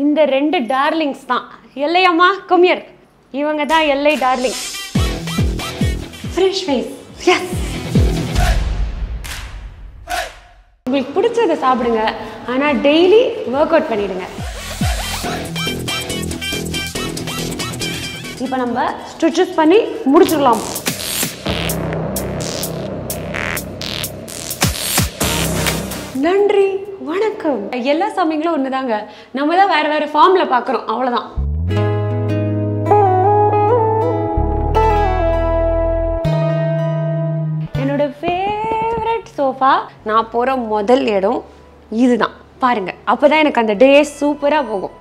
இந்த ரெண்டு டார்லிங்ஸ் தான். எல்லையம்மா குமியர். இவங்க தான் எல்லை டார்லிங். ஃப்ரெஷ் ஃபேஸ் எஸ் உங்களுக்கு பிடிச்சதை சாப்பிடுங்க. ஆனால் டெய்லி ஒர்க் அவுட் பண்ணிடுங்க. இப்போ நம்ம ஸ்டிச்சஸ் பண்ணி முடிச்சிடலாம். நன்றி. வணக்கம். எல்லா சாமிங்களும் ஒண்ணுதாங்க. நம்ம தான் வேற வேற ஃபார்ம்ல பார்க்குறோம் அவ்வளோதான் என்னோட ஃபேவரட் சோஃபா நான் போகிற முதல் இடம் இதுதான். பாருங்க அப்போதான் எனக்கு அந்த டே சூப்பராக போகும்.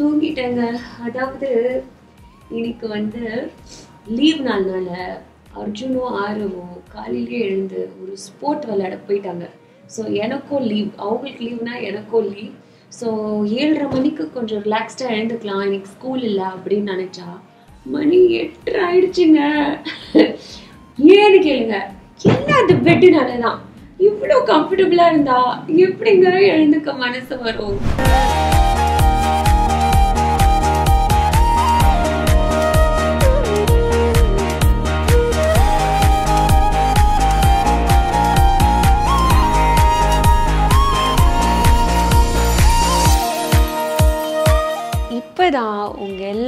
தூங்கிட்டேங்க. அதாவது இன்னைக்கு வந்து லீவ் நாள்னால அர்ஜுனும் ஆரவும் காலையிலே எழுந்து ஒரு ஸ்போர்ட் விளையாட போயிட்டாங்க. ஸோ எனக்கும் லீவ் அவங்களுக்கு லீவ்னா எனக்கும் லீவ் ஸோ ஏழரை மணிக்கு கொஞ்சம் ரிலாக்ஸ்டாக எழுந்துக்கலாம். இன்னைக்கு ஸ்கூல் இல்லை அப்படின்னு நினச்சா மணி எட்டு ஆயிடுச்சுங்க. ஏன்னு கேளுங்க. எல்லாம் அந்த பெட்டுனால தான் இவ்வளோ கம்ஃபர்டபுளாக இருந்தா எப்படிங்க எழுந்துக்க மனசு வரும்?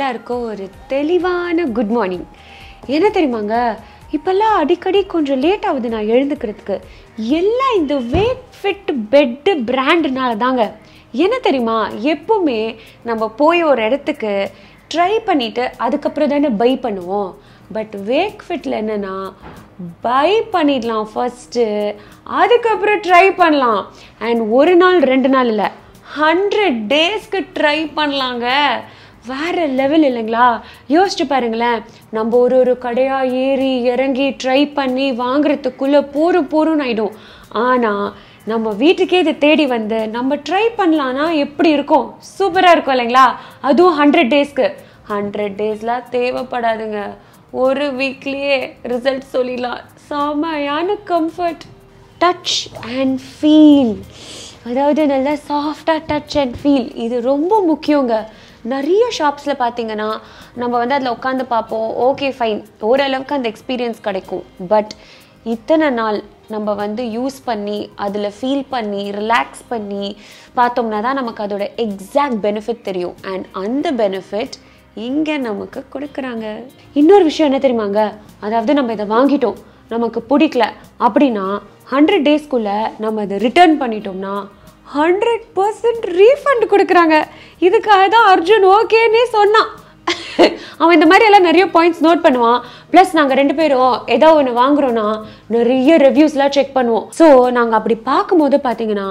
எல்லாருக்கும் ஒரு தெளிவான குட் மார்னிங் என்ன தெரியுமாங்க? இப்போல்லாம் அடிக்கடி கொஞ்சம் லேட் ஆகுது நான் எழுந்துக்கிறதுக்கு. எல்லாம் இந்த வேக் ஃபிட் பெட்டு பிராண்டுனால தாங்க என்ன தெரியுமா? எப்போவுமே நம்ம போய் ஒரு இடத்துக்கு ட்ரை பண்ணிவிட்டு அதுக்கப்புறம் தானே பை பண்ணுவோம். பட் வேக் ஃபிட்டில் என்னென்னா பை பண்ணிடலாம் ஃபஸ்ட்டு அதுக்கப்புறம் ட்ரை பண்ணலாம். அண்ட் ஒரு நாள் ரெண்டு நாள் இல்லை ஹண்ட்ரட் டேஸ்க்கு ட்ரை பண்ணலாங்க. வேற லெவல் இல்லைங்களா? யோசிச்சு பாருங்களேன். நம்ம ஒரு ஒரு கடையாக ஏறி இறங்கி ட்ரை பண்ணி வாங்குறதுக்குள்ளே போரும் போரும் ஆயிடும். ஆனால் நம்ம வீட்டுக்கே இதை தேடி வந்து நம்ம ட்ரை பண்ணலான்னா எப்படி இருக்கும்? சூப்பராக இருக்கும் இல்லைங்களா? அதுவும் ஹண்ட்ரட் டேஸ்க்கு ஹண்ட்ரட் டேஸ்லாம் தேவைப்படாதுங்க. ஒரு வீக்லேயே ரிசல்ட் சொல்லிடலாம். செமையான கம்ஃபர்ட் டச் அண்ட் ஃபீல் அதாவது நல்லா சாஃப்டாக டச் அண்ட் ஃபீல் இது ரொம்ப முக்கியங்க. நிறைய ஷாப்ஸில் பார்த்தீங்கன்னா நம்ம வந்து அதில் உட்காந்து பார்ப்போம். ஓகே ஃபைன் ஓரளவுக்கு அந்த எக்ஸ்பீரியன்ஸ் கிடைக்கும். பட் இத்தனை நாள் நம்ம வந்து யூஸ் பண்ணி அதில் ஃபீல் பண்ணி ரிலாக்ஸ் பண்ணி பார்த்தோம்னா தான் நமக்கு அதோட எக்ஸாக்ட் பெனிஃபிட் தெரியும். அண்ட் அந்த பெனிஃபிட் இங்கே நமக்கு கொடுக்குறாங்க. இன்னொரு விஷயம் என்ன தெரியுமாங்க? அதாவது நம்ம இதை வாங்கிட்டோம். நமக்கு பிடிக்கல. அப்படின்னா ஹண்ட்ரட் டேஸ்க்குள்ளே நம்ம இதை ரிட்டர்ன் பண்ணிட்டோம்னா ஹண்ட்ரட் பர்சன்ட் ரீஃபண்ட் கொடுக்குறாங்க. இதுக்காக தான் அர்ஜுன் ஓகேன்னே சொன்னான். அவன் இந்த மாதிரி எல்லாம் நிறைய பாயிண்ட்ஸ் நோட் பண்ணுவான். ப்ளஸ் நாங்கள் ரெண்டு பேரும் ஏதோ ஒன்று வாங்குறோன்னா நிறைய ரிவ்யூஸ்லாம் செக் பண்ணுவோம். ஸோ நாங்கள் அப்படி பார்க்கும்போது பார்த்தீங்கன்னா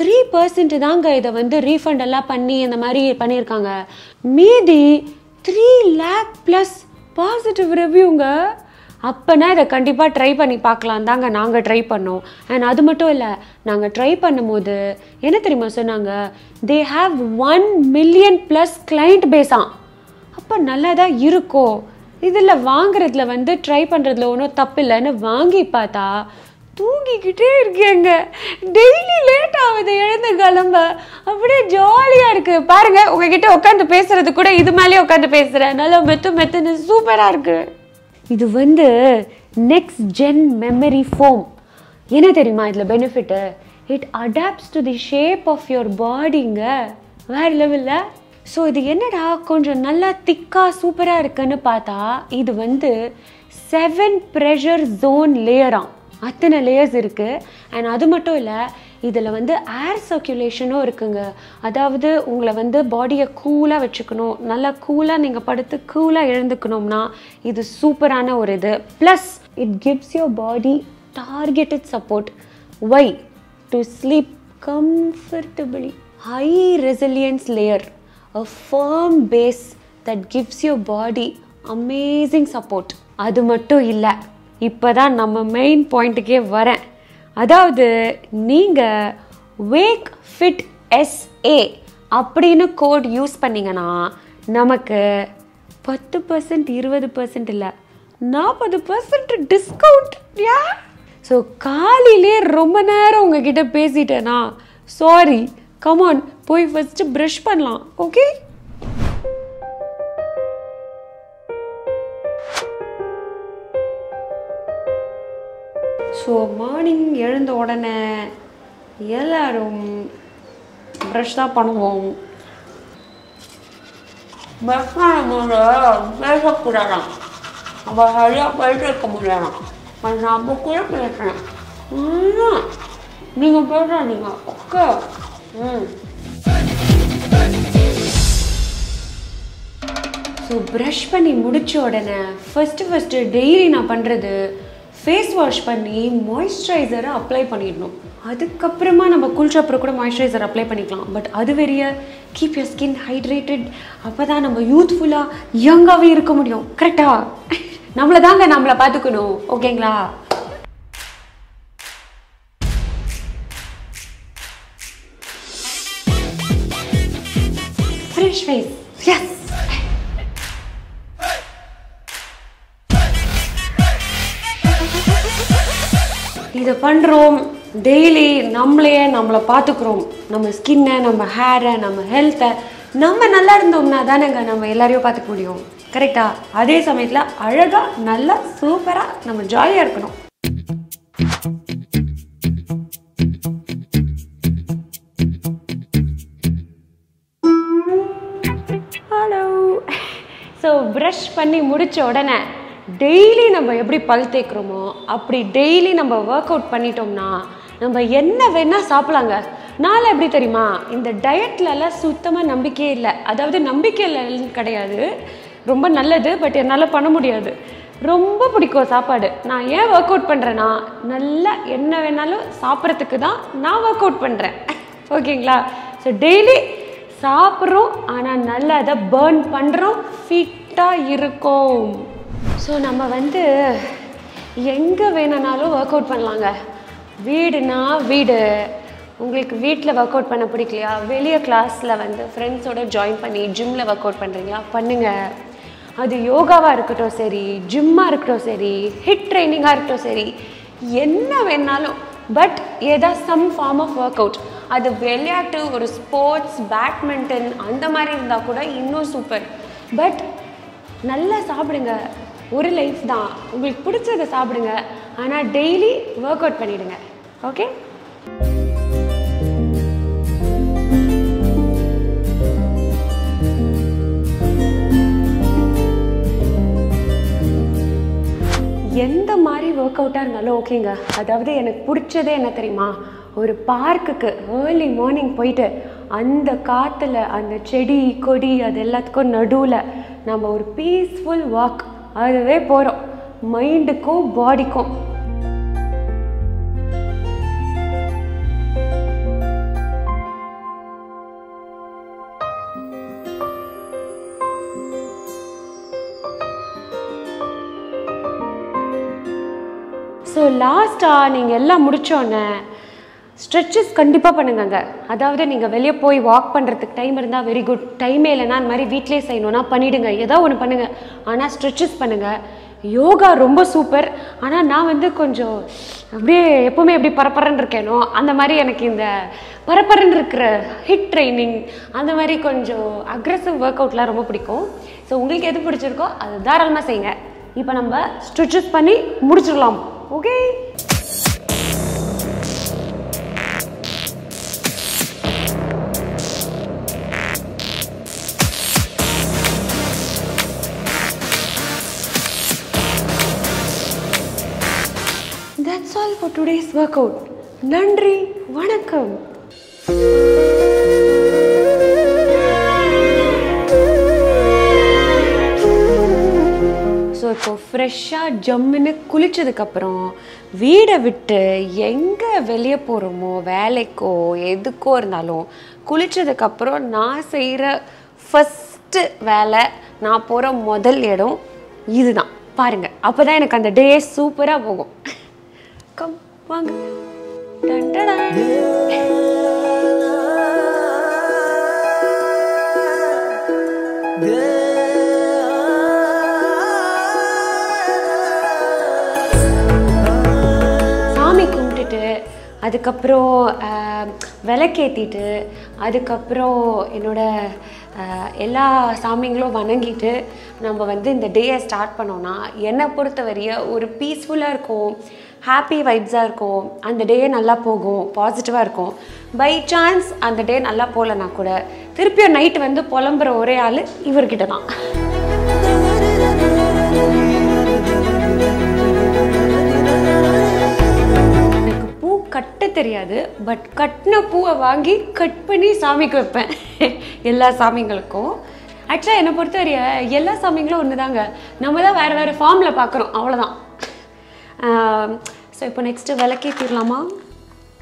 த்ரீ பர்சன்ட் தாங்க இதை வந்து ரீஃபண்ட் எல்லாம் பண்ணி இந்த மாதிரி பண்ணியிருக்காங்க. மீதி த்ரீ லேக் ப்ளஸ் பாசிட்டிவ் ரிவ்யூங்க அப்போனா இதை கண்டிப்பாக ட்ரை பண்ணி பார்க்கலாம். தாங்க நாங்கள் ட்ரை பண்ணோம். அண்ட் அது மட்டும் இல்லை நாங்கள் ட்ரை பண்ணும்போது என்ன தெரியுமா சொன்னாங்க? They have one million plus client பேஸாம் அப்போ நல்லா தான் இருக்கும் இதில் வாங்குறதுல வந்து ட்ரை பண்ணுறதுல ஒன்றும் தப்பு இல்லைன்னு வாங்கி பார்த்தா தூங்கிக்கிட்டே இருக்கேங்க. டெய்லி லேட் ஆகுது எழுந்து கிளம்ப. அப்படியே ஜாலியாக இருக்குது பாருங்கள் உங்ககிட்ட உட்காந்து பேசுறது கூட இது மேலேயே உட்காந்து பேசுகிறேன் நல்லா மெத்து மெத்துன்னு சூப்பராக இருக்குது இது வந்து நெக்ஸ்ட் ஜென் மெமரி ஃபோம் என்ன தெரியுமா இதில் benefit it adapts to the shape of your பாடிங்க வேறு லெவலில் ஸோ இது என்னடா கொஞ்சம் நல்லா திக்காக சூப்பராக இருக்குன்னு பார்த்தா இது வந்து செவன் ப்ரெஷர் ஜோன் லேயராம் அத்தனை லேயர்ஸ் இருக்குது அண்ட் அது மட்டும் இல்லை இதில் வந்து ஏர் சர்க்குலேஷனும் இருக்குங்க. அதாவது உங்களை வந்து பாடியை கூலாக வச்சுக்கணும். நல்லா கூலாக நீங்கள் படுத்து கூலாக எழுந்துக்கணும்னா இது சூப்பரான ஒரு இது. Plus it gives your body targeted support why to sleep comfortably high resilience layer a firm base that gives your body amazing support அது மட்டும் இல்லை. இப்போ தான் நம்ம மெயின் பாயிண்ட்டுக்கே வரேன். அதாவது நீங்கள் வேக் ஃபிட் எஸ்ஏ அப்படின்னு கோட் யூஸ் பண்ணீங்கன்னா நமக்கு பத்து பர்சன்ட் இருபது பர்சன்ட் இல்லை நாற்பது பர்சன்ட் டிஸ்கவுண்ட் யா? ஸோ காலையிலே ரொம்ப நேரம் உங்ககிட்ட பேசிட்டேனா சாரி கமான் போய் ஃபஸ்ட்டு ப்ரஷ் பண்ணலாம் ஓகே ஸோ மார்னிங் எழுந்த உடனே எல்லோரும் ப்ரஷ் தான் பண்ணுவோம். ப்ரஷ் பண்ணும்போது பேசக்கூடாதாம் நம்ம சரியாக போயிட்டு இருக்க முடியலாம் நம்ம கூட பேசுகிறேன் நீங்கள் பேசுறீங்க ஓகே ம். ஸோ ப்ரஷ் பண்ணி முடித்த உடனே ஃபஸ்ட்டு ஃபஸ்ட்டு டெய்லி நான் பண்ணுறது ஃபேஸ் வாஷ் பண்ணி மாய்ஸ்சரைசரை அப்ளை பண்ணிடணும். அதுக்கப்புறமா நம்ம குளிச்ச அப்புறம் கூட மாய்ஸ்சரைசர் அப்ளை பண்ணிக்கலாம். பட் அது வெறிய கீப் யர் ஸ்கின் ஹைட்ரேட்டட் அப்போ தான் நம்ம யூத்ஃபுல்லாக யங்காகவே இருக்க முடியும். கரெக்டா நம்மளை தாங்க நம்மளை பார்த்துக்கணும். ஓகேங்களா ஃப்ரெஷ் ஃபேஸ் இதை பண்ணுறோம் டெய்லி நம்மளையே நம்மளை பார்த்துக்குறோம். நம்ம ஸ்கின்னை நம்ம ஹேரை நம்ம ஹெல்த்தை நம்ம நல்லா இருந்தோம்னா தானேங்க நம்ம எல்லாரையும் பார்த்துக்க முடியும். கரெக்டாக அதே சமயத்தில் அழகாக நல்லா சூப்பராக நம்ம ஜாலியாக இருக்கணும். ஹலோ ஸோ ப்ரஷ் பண்ணி முடித்த உடனே டெய்லி நம்ம எப்படி பல் தேய்க்கிறோமோ அப்படி டெய்லி நம்ம ஒர்க் அவுட் பண்ணிட்டோம்னா நம்ம என்ன வேணால் சாப்பிடலாங்க. நாளை எப்படி தெரியுமா? இந்த டயட்லலாம் சுத்தமாக நம்பிக்கையே இல்லை. அதாவது நம்பிக்கை இல்லைன்னு கிடையாது. ரொம்ப நல்லது பட் என்னால் பண்ண முடியாது. ரொம்ப பிடிக்கும் சாப்பாடு. நான் ஏன் ஒர்க் அவுட் பண்ணுறேன்னா நல்லா என்ன வேணாலும் சாப்பிட்றதுக்கு தான் நான் ஒர்க் அவுட் பண்ணுறேன் ஓகேங்களா? ஸோ டெய்லி சாப்பிட்றோம் ஆனால் நல்லா அதை பேர்ன் பண்ணுறோம் ஃபிட்டாக இருக்கும். ஸோ நம்ம வந்து எங்கே வேணும்னாலும் ஒர்க் அவுட் பண்ணலாங்க. வீடுனா வீடு. உங்களுக்கு வீட்டில் ஒர்க் அவுட் பண்ண பிடிக்கலையா? வெளியே கிளாஸில் வந்து ஃப்ரெண்ட்ஸோட ஜாயின் பண்ணி ஜிம்மில் ஒர்க் அவுட் பண்ணுறீங்களா பண்ணுங்கள் அது யோகாவாக இருக்கட்டும் சரி ஜிம்மாக இருக்கட்டும் சரி ஹிட் ட்ரைனிங்காக இருக்கட்டும் சரி என்ன வேணாலும் பட் ஏதா some form of work out அது விளையாட்டு ஒரு ஸ்போர்ட்ஸ் பேட்மிண்டன் அந்த மாதிரி இருந்தால் கூட இன்னும் சூப்பர் பட் நல்லா சாப்பிடுங்க. ஒரு லைஃப் தான். உங்களுக்கு பிடிச்சதை சாப்பிடுங்க. ஆனால் டெய்லி ஒர்க் அவுட் பண்ணிவிடுங்க ஓகே எந்த மாதிரி ஒர்க் அவுட்டாக இருந்தாலும் ஓகேங்க அதாவது எனக்கு பிடிச்சதே என்ன தெரியுமா? ஒரு பார்க்குக்கு ஏர்லி மார்னிங் போயிட்டு அந்த காற்றுல அந்த செடி கொடி அது எல்லாத்துக்கும் நடுவில் நம்ம ஒரு பீஸ்ஃபுல் வாக் அதுவே போகிறோம் மைண்டுக்கும் பாடிக்கும் ஸோ லாஸ்ட்டாக நீங்கள் எல்லாம் முடித்தோன்னே ஸ்ட்ரெச்சஸ் கண்டிப்பாக பண்ணுங்கங்க. அதாவது நீங்கள் வெளியே போய் வாக் பண்ணுறதுக்கு டைம் இருந்தால் வெரி குட் டைமே இல்லைன்னா அந்த மாதிரி வீட்டிலே செய்யணும்னா பண்ணிவிடுங்க ஏதோ ஒன்று பண்ணுங்கள் ஆனால் ஸ்ட்ரெச்சஸ் பண்ணுங்கள் யோகா ரொம்ப சூப்பர் ஆனால் நான் வந்து கொஞ்சம் அப்படியே எப்போவுமே எப்படி பரப்பரன்னு இருக்கேனோ அந்த மாதிரி எனக்கு இந்த பரபரன்னு இருக்கிற ஹிட் ட்ரைனிங் அந்த மாதிரி கொஞ்சம் அக்ரஸிவ் ஒர்க் அவுட்லாம் ரொம்ப பிடிக்கும். ஸோ உங்களுக்கு எது பிடிச்சிருக்கோ அது தாராளமாக செய்யுங்க. இப்போ நம்ம ஸ்ட்ரெச்சஸ் பண்ணி முடிச்சிடலாம். Okay That's all for today's நன்றி வணக்கம். ஸோ இப்போ ஃப்ரெஷ்ஷாக ஜம்முன்னு குளித்ததுக்கப்புறம் வீடை விட்டு எங்கே வெளியே போகிறோமோ வேலைக்கோ எதுக்கோ இருந்தாலும் குளித்ததுக்கப்புறம் நான் செய்கிற ஃபஸ்ட்டு வேலை நான் போகிற முதல் இடம் இதுதான். பாருங்க அப்பதான் எனக்கு அந்த டே சூப்பராக போகும். கம் வாங்க. சாமி கும்பிட்டுட்டு அதுக்கப்புறம் விளக்கேற்றிட்டு விளக்கேத்திட்டு அதுக்கப்புறம் என்னோட எல்லா சாமிங்களும் வணங்கிட்டு நம்ம வந்து இந்த டேயை ஸ்டார்ட் பண்ணோன்னா என்னை பொறுத்தவரைய ஒரு பீஸ்ஃபுல்லாக இருக்கும். ஹாப்பி வைப்ஸாக இருக்கும். அந்த டே நல்லா போகும். பாசிட்டிவாக இருக்கும். பை சான்ஸ் அந்த டே நல்லா போகலனா கூட திருப்பியும் நைட்டு வந்து புலம்புற ஒரே ஆள் இவர்கிட்ட தான். எனக்கு பூ கட்ட தெரியாது பட் கட்டின பூவை வாங்கி கட் பண்ணி சாமிக்கு வைப்பேன். எல்லா சாமிங்களுக்கும். ஆக்சுவலாக என்னை பொறுத்தவரைய எல்லா சாமிங்களும் ஒன்று தாங்க நம்ம தான் வேறு வேறு ஃபார்மில் பார்க்குறோம் அவ்வளோதான் ஸோ இப்போ நெக்ஸ்ட்டு விளக்கேற்றிடலாமா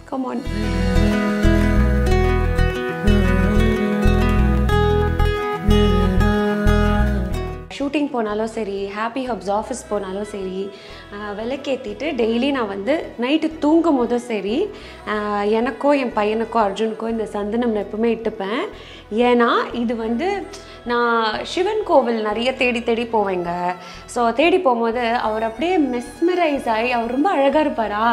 கமான் ஷூட்டிங் போனாலும் சரி ஹாப்பி ஹப்ஸ் ஆஃபீஸ் போனாலும் சரி விளக்கேற்றிட்டு டெய்லி நான் வந்து நைட்டு தூங்கும் போதும் சரி எனக்கோ என் பையனுக்கோ அர்ஜுனுக்கோ இந்த சந்தனம் நான் எப்பவுமே இட்டுப்பேன். ஏன்னா இது வந்து நான் சிவன் கோவில் நிறைய தேடி தேடி போவேங்க. ஸோ தேடி போகும்போது அவர் அப்படியே மெஸ்மரைஸ் ஆகி அவர் ரொம்ப அழகாக இருப்பாரா?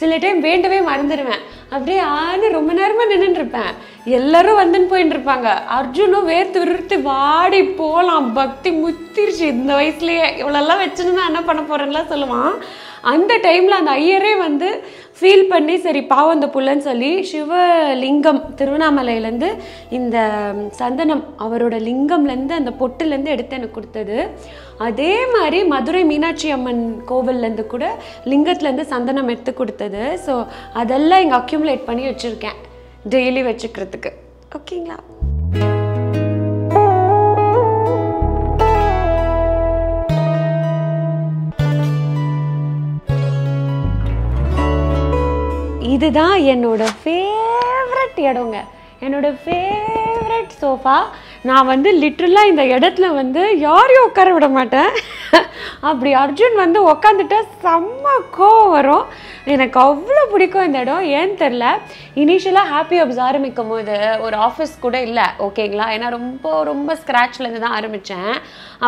சில டைம் வேண்டவே மறந்துடுவேன். அப்படியே ஆன்னு ரொம்ப நேரமாக நின்றுருப்பேன் எல்லாரும் வந்துன்னு போயின்னு இருப்பாங்க. அர்ஜுனும் வேர்த்து விருத்து வாடி போகலாம் பக்தி முத்திருச்சு. இந்த வயசுலயே இவ்வளோலாம் வச்சுன்னு நான் என்ன பண்ண போறேன்னுலாம் சொல்லுவான். அந்த டைமில் அந்த ஐயரே வந்து ஃபீல் பண்ணி சரி பாவம் அந்த புள்ளன்னு சொல்லி சிவலிங்கம் திருவண்ணாமலையிலேருந்து இந்த சந்தனம் அவரோட லிங்கம்லேருந்து அந்த பொட்டுலேருந்து எடுத்து எனக்கு கொடுத்தது. அதே மாதிரி மதுரை மீனாட்சி அம்மன் கோவில்லேருந்து கூட லிங்கத்துலேருந்து சந்தனம் எடுத்து கொடுத்தது. ஸோ அதெல்லாம் இங்கே அக்யூமுலேட் பண்ணி வச்சுருக்கேன். டெய்லி வச்சுக்கிறதுக்கு. ஓகேங்களா இதுதான் என்னோட ஃபேவரட் இடங்க. என்னோட ஃபேவரட் சோஃபா நான் வந்து லிட்ரலாக இந்த இடத்துல வந்து யாரையும் உட்கார விட மாட்டேன். அப்படி அர்ஜுன் வந்து உக்காந்துட்டா செம்ம கோவம் வரும். எனக்கு அவ்வளோ பிடிக்கும் இந்த இடம். ஏன்னு தெரில இனிஷியலாக ஹாப்பி அப்ஸ் ஆரம்பிக்கும் போது ஒரு ஆஃபீஸ் கூட இல்லை. ஓகேங்களா ஏன்னா ரொம்ப ரொம்ப ஸ்க்ராட்ச்லேருந்து தான் ஆரம்பித்தேன்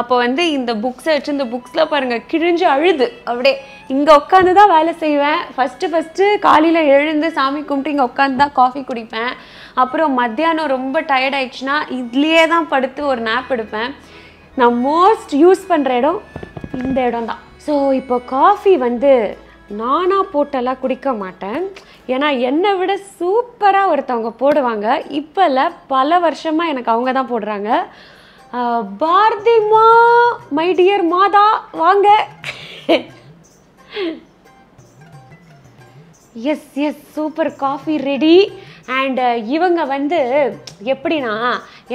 அப்போ வந்து இந்த புக்ஸை வச்சு இந்த புக்ஸில் பாருங்கள் கிழிஞ்சு அழுது. அப்படியே இங்கே உட்காந்து தான் வேலை செய்வேன். ஃபஸ்ட்டு ஃபஸ்ட்டு காலையில் எழுந்து சாமி கும்பிட்டு இங்கே உட்காந்து தான் காஃபி குடிப்பேன். அப்புறம் மத்தியானம் ரொம்ப டயர்ட் ஆயிடுச்சுன்னா இதுலேயே தான் படுத்து ஒரு நேப் எடுப்பேன். நான் மோஸ்ட் யூஸ் பண்ணுற இடம் இந்த இடம் தான். ஸோ இப்போ காஃபி வந்து நானாக போட்டெல்லாம் குடிக்க மாட்டேன். ஏன்னா என்னை விட சூப்பராக ஒருத்தவங்க போடுவாங்க. இப்போ பல வருஷமாக எனக்கு அவங்க தான் போடுறாங்க. பாரதி பாரதிமா மை டியர் மாதா வாங்க. Yes yes super coffee ready and uh, இவங்க வந்து எப்படின்னா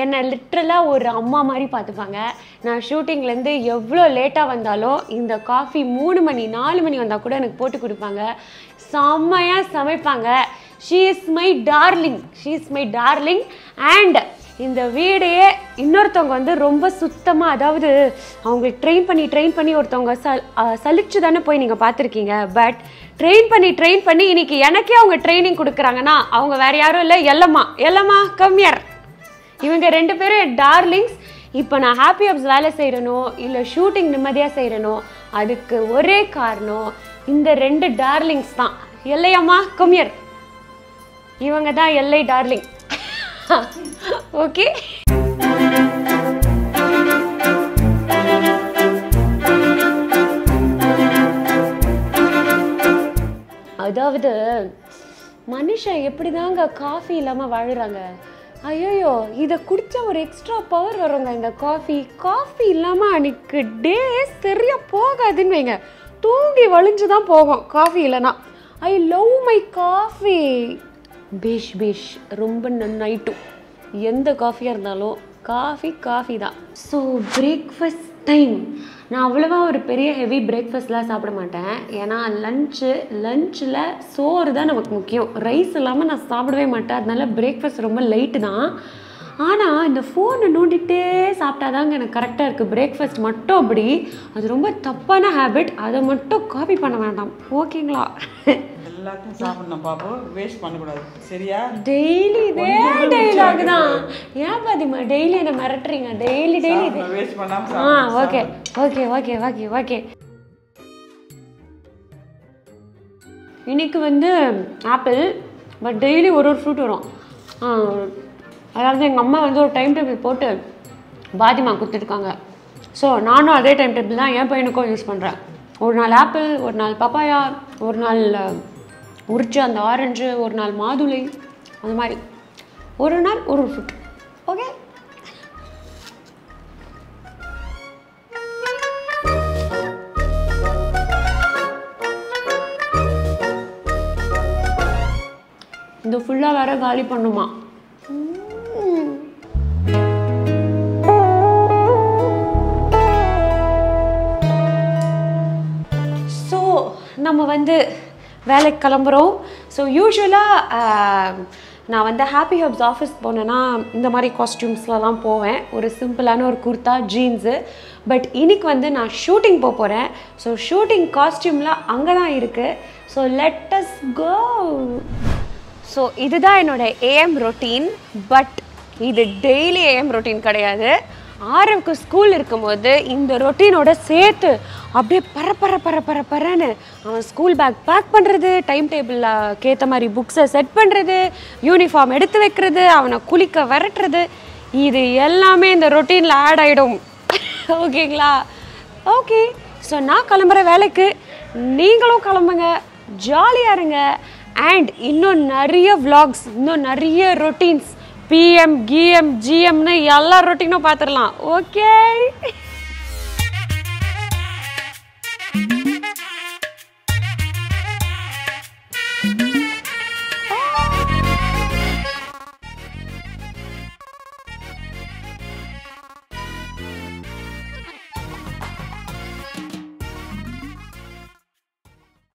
என்னை லிட்ரலாக ஒரு அம்மா மாதிரி பார்த்துப்பாங்க. நான் ஷூட்டிங்லேருந்து எவ்வளோ லேட்டாக வந்தாலும் இந்த காஃபி மூணு மணி நாலு மணி வந்தால் கூட எனக்கு போட்டு கொடுப்பாங்க. செம்மையாக சமைப்பாங்க. She is my darling she is my darling and இந்த வீடையே இன்னொருத்தவங்க வந்து ரொம்ப சுத்தமாக அதாவது அவங்களுக்கு ட்ரெயின் பண்ணி ட்ரெயின் பண்ணி ஒருத்தவங்க சல் சலிச்சு தானே போய் நீங்கள் பார்த்துருக்கீங்க. பட் ட்ரெயின் பண்ணி ட்ரெயின் பண்ணி இன்னைக்கு எனக்கே அவங்க ட்ரைனிங் கொடுக்குறாங்கன்னா அவங்க வேற யாரும் இல்லை. எல்லம்மா எல்லம்மா கம்யர் இவங்க ரெண்டு பேரும் டார்லிங்ஸ் இப்போ நான் ஹாப்பி ஹப்ஸ் வேலை செய்கிறனோ இல்லை ஷூட்டிங் நிம்மதியாக செய்கிறனோ அதுக்கு ஒரே காரணம் இந்த ரெண்டு டார்லிங்ஸ் தான். எல்லையம்மா கம்யர் இவங்க தான் எல்லை டார்லிங் ஓகே. அதாவது மனுஷன் எப்படிதாங்க காஃபி இல்லாமல் வாழுறாங்க? ஐயோயோ இதை குடித்தா ஒரு எக்ஸ்ட்ரா பவர் வருங்க. இந்த காஃபி காஃபி இல்லாமல் அன்னைக்கு டே சரியாக போகாதுன்னு வைங்க. தூங்கி வலிஞ்சு தான் போகும் காஃபி இல்லைன்னா. ஐ லவ் மை காஃபி பேஷ் பேஷ். ரொம்ப நன்னாயிட்டும். எந்த காஃபியாக இருந்தாலும் காஃபி காஃபி தான். ஸோ பிரேக்ஃபாஸ்ட் டைம் நான் அவ்வளோவா ஒரு பெரிய ஹெவி பிரேக்ஃபாஸ்ட்லாம் சாப்பிட மாட்டேன். ஏன்னா லஞ்சு லஞ்சில் சோறு தான் நமக்கு முக்கியம். ரைஸ் இல்லாமல் நான் சாப்பிடவே மாட்டேன். அதனால பிரேக்ஃபாஸ்ட் ரொம்ப லைட்டு தான். ஆனால் இந்த ஃபோனை நோண்டிகிட்டே சாப்பிட்டாதாங்க எனக்கு கரெக்டாக இருக்குது பிரேக்ஃபாஸ்ட் மட்டும் அப்படி. அது ரொம்ப தப்பான ஹேபிட் அதை மட்டும் காப்பி பண்ண வேண்டாம். ஓகேங்களா எல்லாத்தையும் சாப்பிடணும் பாப்பு. வேஸ்ட் பண்ணக்கூடாது. சரியா? டெய்லி இதே டைலாக் தான் ஏன் பாத்திமா டெய்லி என்ன மிரட்டுறீங்க? டெய்லி டெய்லி வேஸ்ட் பண்ணாம ஆ. Okay okay okay okay okay இன்னைக்கு வந்து ஆப்பிள் பட் டெய்லி ஒரு ஒரு ஃப்ரூட் வரும். அதாவது எங்கள் அம்மா வந்து ஒரு டைம் டேபிள் போட்டு பாதிமா கொடுத்துருக்காங்க. ஸோ நானும் அதே டைம் டேபிள் தான் என் பையனுக்கும் யூஸ் பண்ணுறேன் ஒரு நாள் ஆப்பிள் ஒரு நாள் பப்பாயா ஒரு நாள் உரிச்சு அந்த ஆரஞ்சு ஒரு நாள் மாதுளை அந்த மாதிரி. ஒரு நாள் ஒரு ஃப்ரூட் ஓகே இந்த ஃபுல்லாக வேற காலி பண்ணுமா? ஸோ நம்ம வந்து வேலைக்கு கிளம்புறோம். ஸோ யூஸ்வலாக நான் வந்து ஹாப்பி ஹப்ஸ் ஆஃபீஸ் போனேன்னா இந்த மாதிரி காஸ்டியூம்ஸ்லலாம் போவேன். ஒரு சிம்பிளான ஒரு குர்தா ஜீன்ஸு பட் இன்னைக்கு வந்து நான் ஷூட்டிங் போக போகிறேன் ஸோ ஷூட்டிங் காஸ்டியூம்லாம் அங்கே தான் இருக்குது so let us go so இதுதான் என்னோட ஏஎம் ரொட்டீன் பட் இது டெய்லி ஏஎம் ரொட்டீன் கிடையாது. ஆரவுக்கு ஸ்கூல் இருக்கும்போது இந்த ரொட்டீனோட சேர்த்து அப்படியே பர பர பர பர பரன்னு அவன் ஸ்கூல் பேக் பேக் பண்ணுறது டைம் டேபிளில் கேத்த மாதிரி புக்ஸை செட் பண்ணுறது யூனிஃபார்ம் எடுத்து வைக்கிறது அவனை குளிக்க விரட்டுறது இது எல்லாமே இந்த ரொட்டீனில் ஆட் ஆகிடும் ஓகேங்களா ஓகே ஸோ நான் கிளம்புற வேலைக்கு நீங்களும் கிளம்புங்க ஜாலியாக இருங்க அண்ட் இன்னும் நிறைய வ்ளாக்ஸ் இன்னும் நிறைய ரொட்டீன்ஸ் பிஎம் கிஎம் ஜிஎம்னு எல்லா ரொட்டீனும் பார்த்துடலாம். ஓகே.